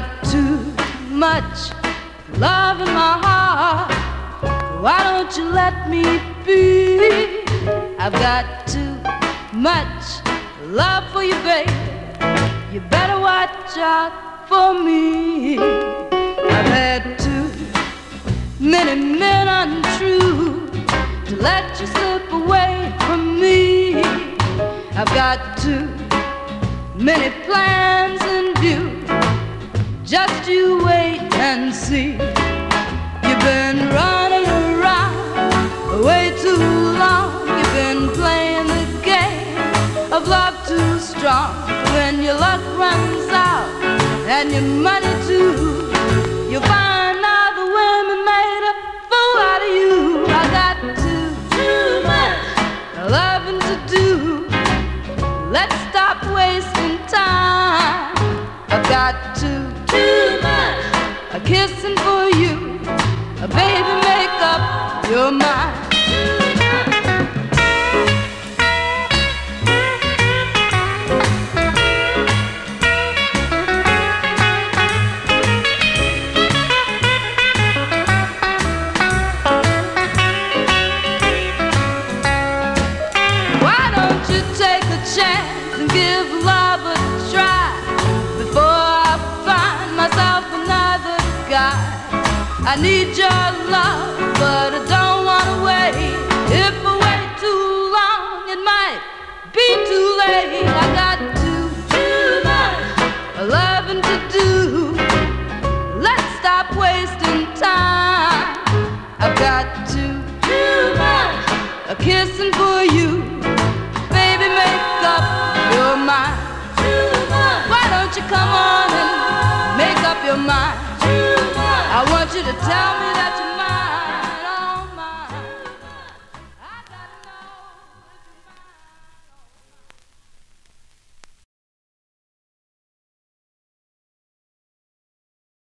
got too much love in my heart. Why don't you let me be? I've got too much love for you, babe. You better watch out for me. I've had too many men untrue to let you slip away from me. I've got too many plans in view. Just you wait and see. You've been running around way too long. You've been playing the game of love too strong. When your luck runs out and your money too, you'll find all the women made a fool out of you. I got too, too much loving to do. Let's stop wasting time. I've got too, try before I find myself another guy? I need your love, but I don't do. Let's stop wasting time. I've got too, too much a kissing for you. Baby, make up your mind. Why don't you come on and make up your mind? I want you to tell me